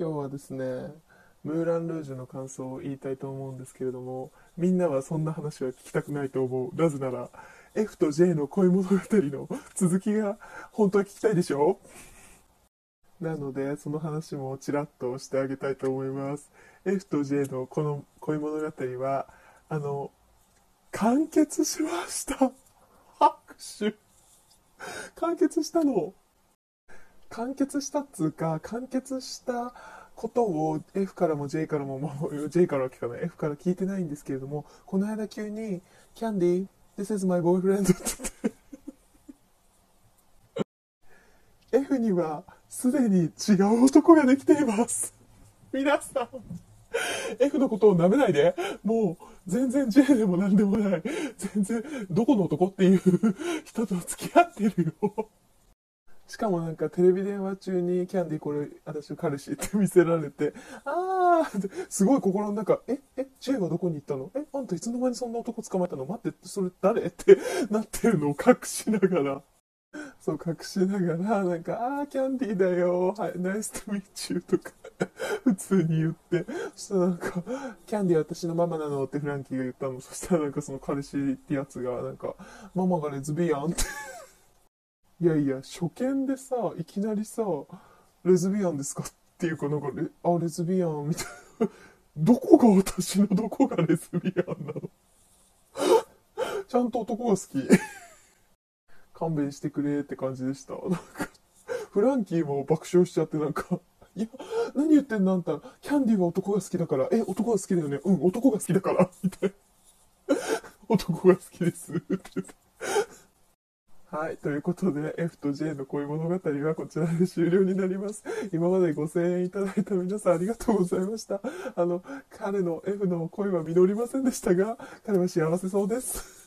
今日はですねムーラン・ルージュの感想を言いたいと思うんですけれどもみんなはそんな話は聞きたくないと思う。なぜなら F と J の恋物語の続きが本当は聞きたいでしょ？なのでその話もちらっとしてあげたいと思います。F と J のこの恋物語はあの完結しました。拍手。完結したの。完結したっつうか完結したことを F からも J からも、もう J からは聞かない。F から聞いてないんですけれどもこの間急に「キャンディ This is my boyfriend」って言って F にはすでに違う男ができています。皆さん。F のことを舐めないで。もう全然 J でも何でもない。全然どこの男っていう人と付き合ってるよ。しかもなんかテレビ電話中にキャンディーこれ私の彼氏って見せられて、あーすごい心の中、え、え、J はどこに行ったの？え、あんたいつの間にそんな男捕まえたの？待って、それ誰？ってなってるのを隠しながら、そう隠しながら、なんか、あーキャンディーだよ、はい、ナイスとミーチューとか普通に言って、そしたらなんか、キャンディー私のママなの？ってフランキーが言ったの。そしたらなんかその彼氏ってやつが、なんか、ママがレズビアンっていやいや、初見でさ、いきなりさ、レズビアンですかっていうか、なんかレ、あ、レズビアンみたいな。どこが私のどこがレズビアンなの？ちゃんと男が好き。勘弁してくれって感じでした。なんか、フランキーも爆笑しちゃってなんか、いや、何言ってんのあんた、キャンディーは男が好きだから、え、男が好きだよねうん、男が好きだから、みたいな。男が好きです、って言って。はい。ということで、F と J の恋物語はこちらで終了になります。今まで5000円いただいた皆さんありがとうございました。あの、彼の F の恋は実りませんでしたが、彼は幸せそうです。